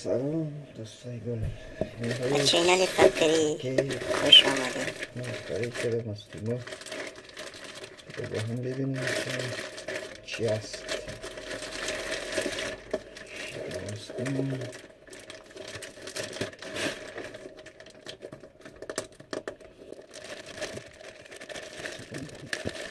pasaron dos aygones. Kaçıyla kalkeri koşamadı. Muhtari kere mastumu. Babam benim için çiyast. Thank you.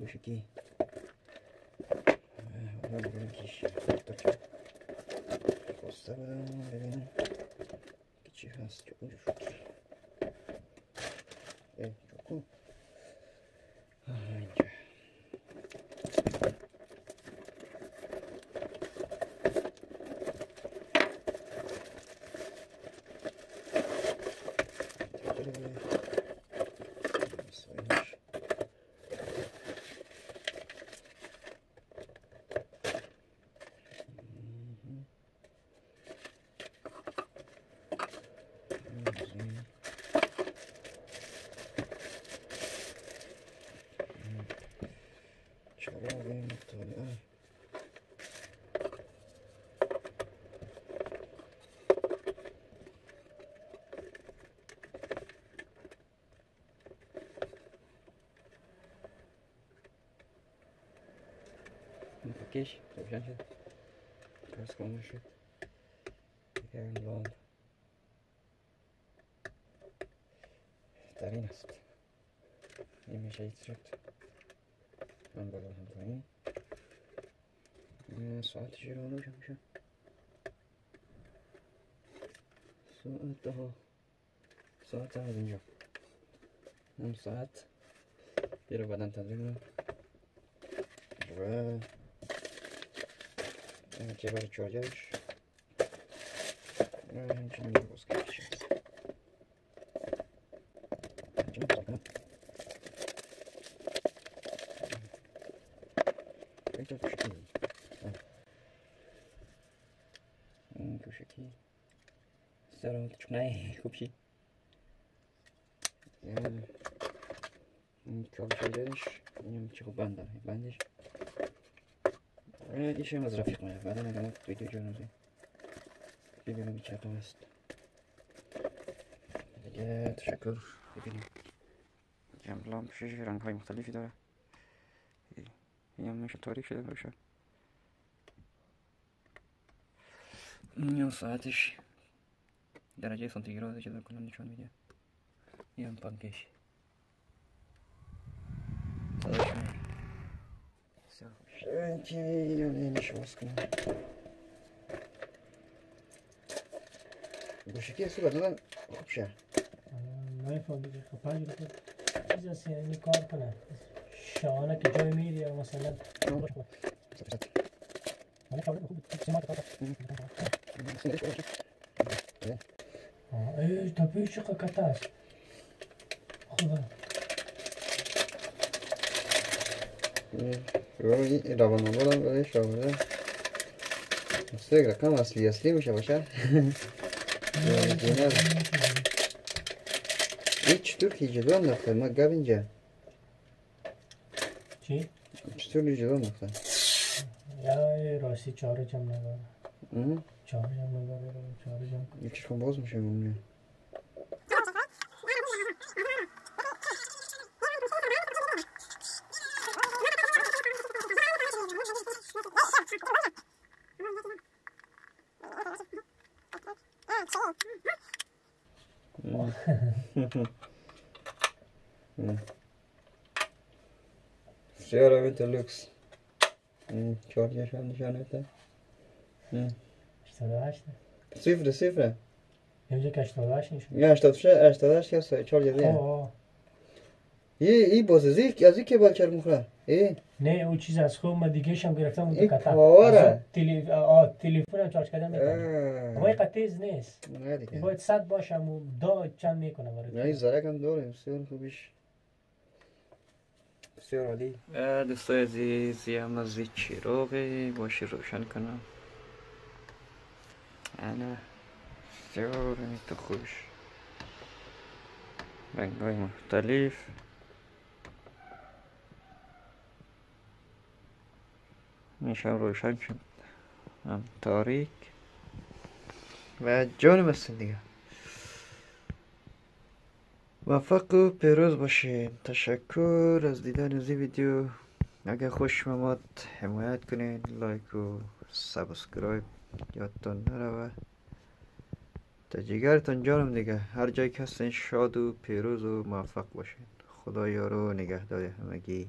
bu şekil. Ondan bir iki şişe. Kostarım. Benim. Neyse çok Ters konuşuyor. Yarın doğan. در این است این میشه هیچ شد من بالا هم پایین ساعت چرا روشن میشه ساعت ده ساعت از اینجا اون ساعت بیرو بدن تنظیم و Ceber Çözer Öğrencinin Yavuz Kardeşi Öğrencinin Yavuz Kardeşi Köşeki Köşeki Sarı Çıknay Kupşi Köşeki Köşeki Köşeki Köşeki Köşeki Köşeki Köşeki چه ایش هم از رفیق منه. بعدا نگم ویدیو جانوزی ببینم چه رقم است دیگه تشکر. ببینیم. جملام شش رنگ های مختلفی داره. این هم میشه تاریک شده باشه این ساعتش درجه سانتیگراد چیز کنم نشان میده. این هم پنکش все. Шенькие явления Москвы. Boşaki suları lan kopşa. Knife olacak, kapağı gibi. Biz de yani kar kana. Şahane ki joy meyir ya mesela. Hani kavga bu sima kata. Ay tabii şu kakatas. Allah. است خدا روی روان آورم رویش آورده مستقل رقم اصلی اصلی میشه باشه این چطور که جلو انداخته ما گب اینجا چی؟ چطور جلو انداخته یا راستی چهار جمع نداره اه؟ چهار جمع نداره چهار جمع یکیش کن باز میشه ممنون mm. Sinceramente, Lux. Mm, Georgia şu an nişanete. Mm. Cifra, cifra. Цифры, цифры. que уже кажу, что дальше ничего. Я что все, a что e, я все, Georgia değil. Oo. İyi, iyi bozuzik, yazık ki balçar. نه او چیز از خوب من دیگه شم گرفتم اون کتا پاوره. تلی... آه تلفن هم چارج کردن می‌تونم آه. اما این تیز نیست. باید صد باشم و دا چند می‌کنه نه زرک هم داریم بسیار خوبیش بسیار عالی. دوستای عزیز یه هم از این چراغی باشه روشن کنم. انا. بسیار تو خوش. رنگ های مختلف. میشم روشن شد هم تاریک. و جان بستین دیگه. موفق و پیروز باشین. تشکر از دیدن از این ویدیو. اگر خوش اومد حمایت کنین. like و subscribe یادتان نروه تا جگرتان جانم دیگه. هر جایی که هستین شاد و پیروز و موفق باشین. خدا یار و نگهدار همگی.